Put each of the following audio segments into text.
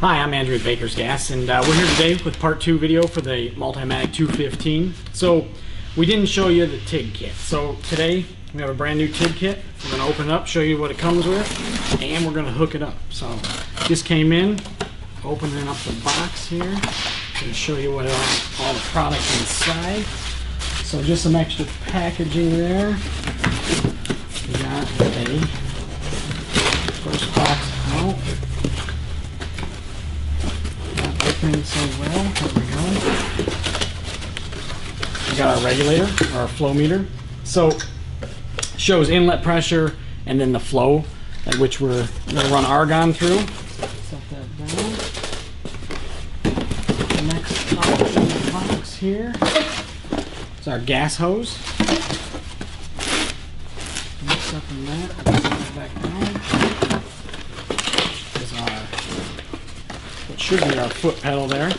Hi, I'm Andrew at Baker's Gas, and uh, we're here today with part two video for the Multimatic 215. So, we didn't show you the TIG kit. So, today we have a brand new TIG kit. We're going to open it up, show you what it comes with, and we're going to hook it up. So, just came in, opening up the box here. I'm Going to show you what all, all the products inside. So, just some extra packaging there. We got a first box out so well. There we go. We got our regulator, our flow meter. So shows inlet pressure and then the flow at which we're gonna run argon through. Set that down. Next box here is our gas hose. Up in that back down. Is our what should be our foot pedal there.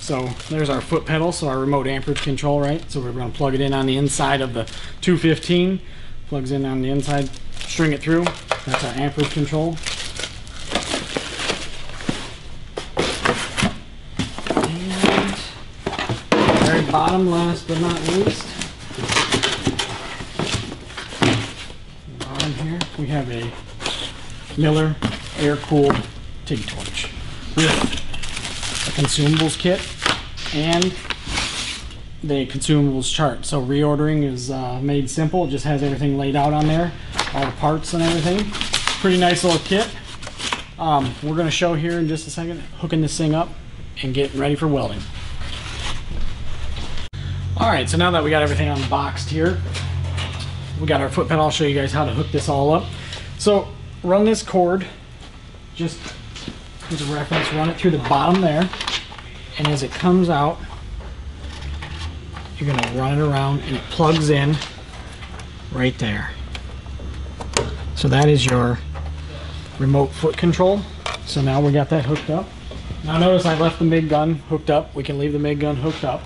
So there's our foot pedal, so our remote amperage control, right? So we're going to plug it in on the inside of the 215. Plugs in on the inside, string it through. That's our amperage control. And very bottom, last but not least, bottom here, we have a Miller air-cooled TIG torch with consumables kit and the consumables chart. So reordering is uh, made simple. It just has everything laid out on there, all the parts and everything. Pretty nice little kit. Um, we're going to show here in just a second hooking this thing up and getting ready for welding. All right, so now that we got everything unboxed here, we got our foot pedal. I'll show you guys how to hook this all up. So run this cord just as a reference, run it through the bottom there, and as it comes out, you're gonna run it around and it plugs in right there. So that is your remote foot control. So now we got that hooked up. Now notice I left the MIG gun hooked up. We can leave the MIG gun hooked up.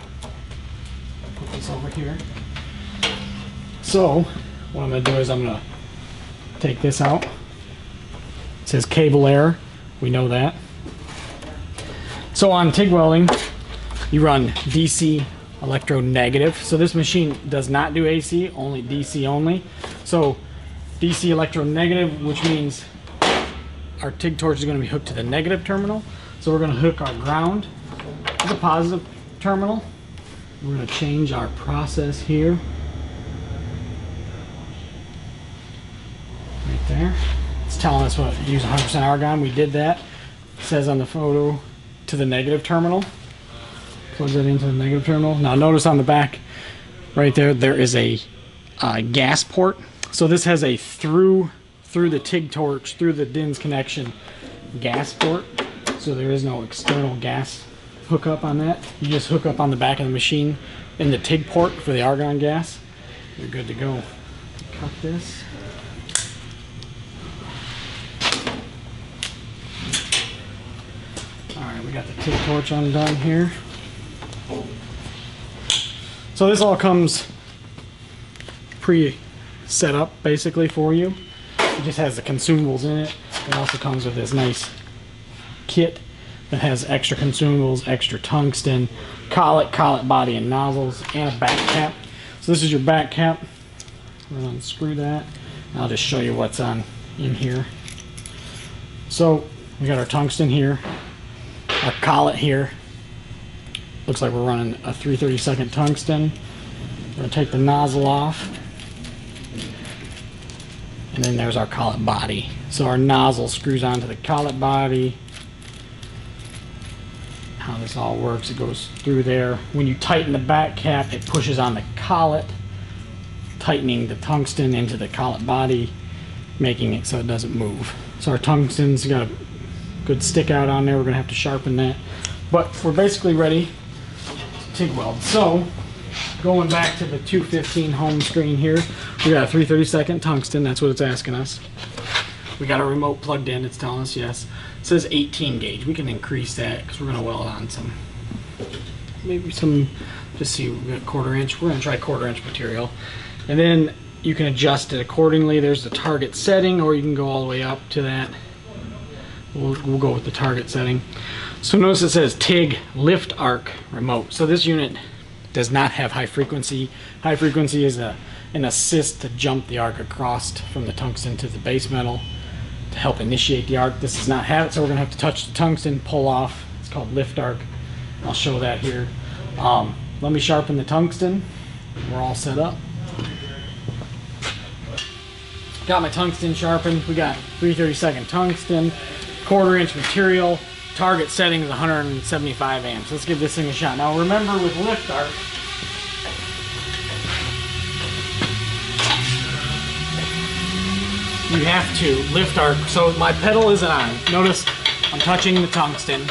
Put this over here. So what I'm gonna do is I'm gonna take this out. It says cable error. We know that. So on TIG welding, you run DC electrode negative. So this machine does not do AC, only DC only. So DC electrode negative, which means our TIG torch is going to be hooked to the negative terminal. So we're going to hook our ground to the positive terminal. We're going to change our process here. Right there. It's telling us what use 100% argon. We did that. It says on the photo to the negative terminal. Plugs it into the negative terminal. Now notice on the back right there, there is a uh, gas port. So this has a through through the TIG torch, through the Dinse connection gas port. So there is no external gas hookup on that. You just hook up on the back of the machine in the TIG port for the argon gas. You're good to go. Cut this. Got the TIG torch undone here. So this all comes pre-set up basically for you. It just has the consumables in it. It also comes with this nice kit that has extra consumables, extra tungsten, collet, collet body and nozzles, and a back cap. So this is your back cap. Gonna unscrew that. I'll just show you what's on in here. So we got our tungsten here, our collet here. Looks like we're running a 332nd tungsten. We're gonna take the nozzle off. And then there's our collet body. So our nozzle screws onto the collet body. How this all works, it goes through there. When you tighten the back cap, it pushes on the collet, tightening the tungsten into the collet body, making it so it doesn't move. So our tungsten's got a good stick out on there. We're gonna have to sharpen that. But we're basically ready to TIG weld. So going back to the 215 home screen here, we got a 332nd tungsten. That's what it's asking us. We got a remote plugged in. It's telling us yes. It says 18 gauge. We can increase that because we're gonna weld on some, maybe some. Just see, we got quarter inch. We're gonna try quarter inch material, and then you can adjust it accordingly. There's the target setting, or you can go all the way up to that We'll, we'll go with the target setting. So notice it says TIG lift arc remote. So this unit does not have high frequency. High frequency is a, an assist to jump the arc across from the tungsten to the base metal to help initiate the arc. This does not have it, so we're gonna have to touch the tungsten, pull off. It's called lift arc. I'll show that here. Um, let me sharpen the tungsten. We're all set up. Got my tungsten sharpened. We got 332nd tungsten, quarter inch material. Target setting is 175 amps. Let's give this thing a shot. Now remember with lift arc, you have to lift arc. So my pedal isn't on. Notice I'm touching the tungsten.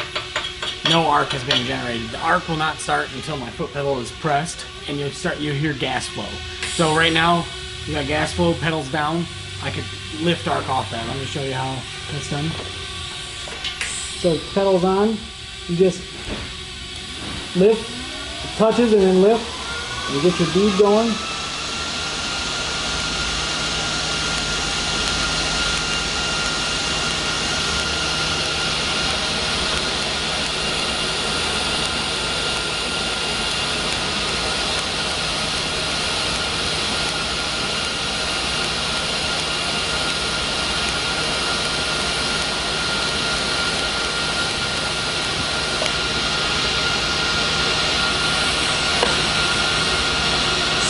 No arc has been generated. The arc will not start until my foot pedal is pressed, and you'll start. You hear gas flow. So right now, you got gas flow, pedals down. I could lift arc off that. Let me show you how that's done. So pedals on, you just lift, touches and then lift. You get your bead going.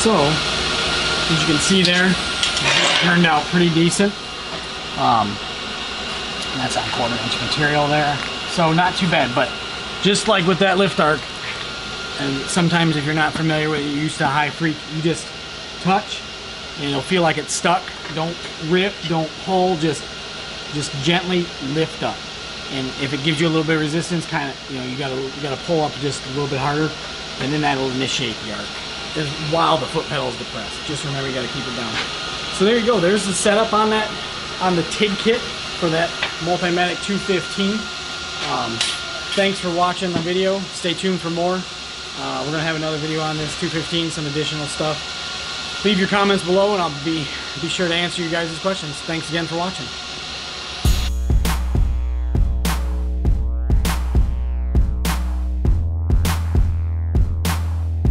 So, as you can see there, it turned out pretty decent. Um, that's on quarter inch material there. So not too bad, but just like with that lift arc, and sometimes if you're not familiar with it, you're used to high freak, you just touch and it'll feel like it's stuck. Don't rip, don't pull, just just gently lift up. And if it gives you a little bit of resistance, kind of, you know, you gotta you gotta pull up just a little bit harder, and then that'll initiate the arc is while the foot pedal is depressed. Just remember you got to keep it down. So there you go. There's the setup on that, on the TIG kit for that Multimatic 215. Um, thanks for watching the video. Stay tuned for more. Uh, we're gonna have another video on this 215, some additional stuff. Leave your comments below, and I'll be be sure to answer you guys' questions. Thanks again for watching.